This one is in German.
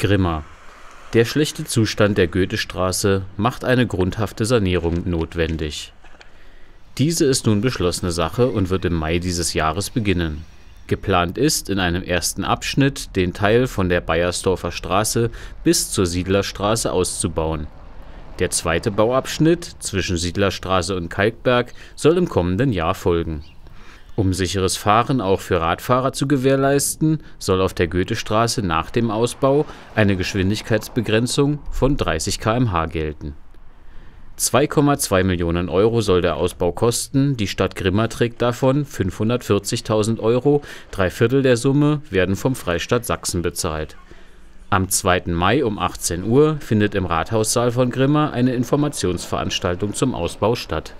Grimma. Der schlechte Zustand der Goethestraße macht eine grundhafte Sanierung notwendig. Diese ist nun beschlossene Sache und wird im Mai dieses Jahres beginnen. Geplant ist, in einem ersten Abschnitt den Teil von der Beiersdorfer Straße bis zur Siedlerstraße auszubauen. Der zweite Bauabschnitt zwischen Siedlerstraße und Kalkberg soll im kommenden Jahr folgen um sicheres Fahren auch für Radfahrer zu gewährleisten, soll auf der Goethestraße nach dem Ausbau eine Geschwindigkeitsbegrenzung von 30 km/h gelten. 2,2 Millionen Euro soll der Ausbau kosten, die Stadt Grimma trägt davon 540.000 Euro, drei Viertel der Summe werden vom Freistaat Sachsen bezahlt. Am 2. Mai um 18 Uhr findet im Rathaussaal von Grimma eine Informationsveranstaltung zum Ausbau statt